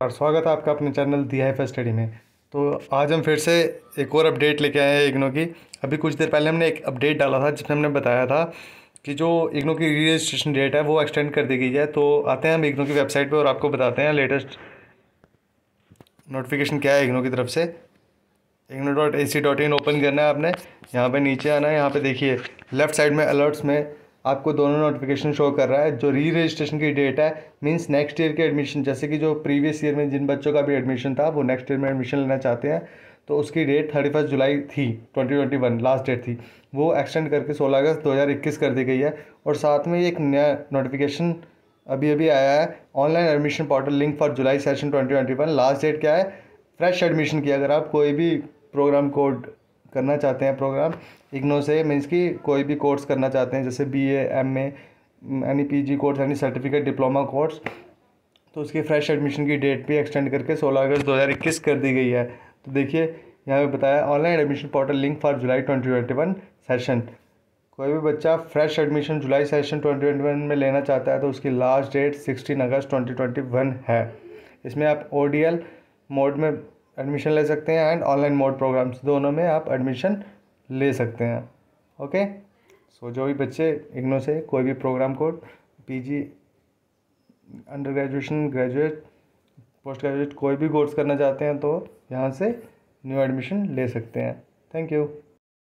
और स्वागत है आपका अपने चैनल दी है स्टडी में। तो आज हम फिर से एक और अपडेट लेके आए हैं इग्नो की। अभी कुछ देर पहले हमने एक अपडेट डाला था, जिसमें हमने बताया था कि जो इग्नो की रजिस्ट्रेशन डेट है, वो एक्सटेंड कर दी गई है। तो आते हैं हम इग्नो की वेबसाइट पे और आपको बताते हैं लेटेस्ट नोटिफिकेशन क्या है इग्नो की तरफ़ से। IGNOU dot A C dot in open करना है आपने। यहाँ पे नीचे आना है, यहाँ पे देखिए लेफ़्ट साइड में अलर्ट्स में आपको दोनों नोटिफिकेशन शो कर रहा है, जो री रजिस्ट्रेशन की डेट है मींस नेक्स्ट ईयर के एडमिशन जैसे कि जो प्रीवियस ईयर में जिन बच्चों का भी एडमिशन था, वो नेक्स्ट ईयर में एडमिशन लेना चाहते हैं तो उसकी डेट थर्टी फ़र्स्ट जुलाई थी twenty twenty one last date थी। वो एक्सटेंड करके सोलह अगस्त दो हज़ार इक्कीस कर दी गई है, और साथ में एक नया नोटिफिकेशन अभी अभी आया है online admission portal link for July session twenty twenty one last date क्या है? फ्रेश एडमिशन की, अगर आप कोई भी प्रोग्राम कोड करना चाहते हैं प्रोग्राम इग्नो से मीन्स की कोई भी कोर्स करना चाहते हैं, जैसे बी एम ए यानी पी जी कोर्स यानी सर्टिफिकेट डिप्लोमा कोर्स तो उसकी फ़्रेश एडमिशन की डेट भी एक्सटेंड करके 16 अगस्त 2021 कर दी गई है। तो देखिए, यहाँ पे बताया online admission portal link for July 2021 session कोई भी बच्चा फ्रेश एडमिशन जुलाई सेशन 2021 में लेना चाहता है तो उसकी लास्ट डेट 16 अगस्त 2021 है। इसमें आप ओ डी एल मोड में एडमिशन ले सकते हैं एंड ऑनलाइन मोड प्रोग्राम्स दोनों में आप एडमिशन ले सकते हैं ओके सो जो भी बच्चे इग्नो से कोई भी program code PG under graduation graduate post graduate कोई भी कोर्स करना चाहते हैं तो यहाँ से न्यू एडमिशन ले सकते हैं। Thank you